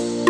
Bye.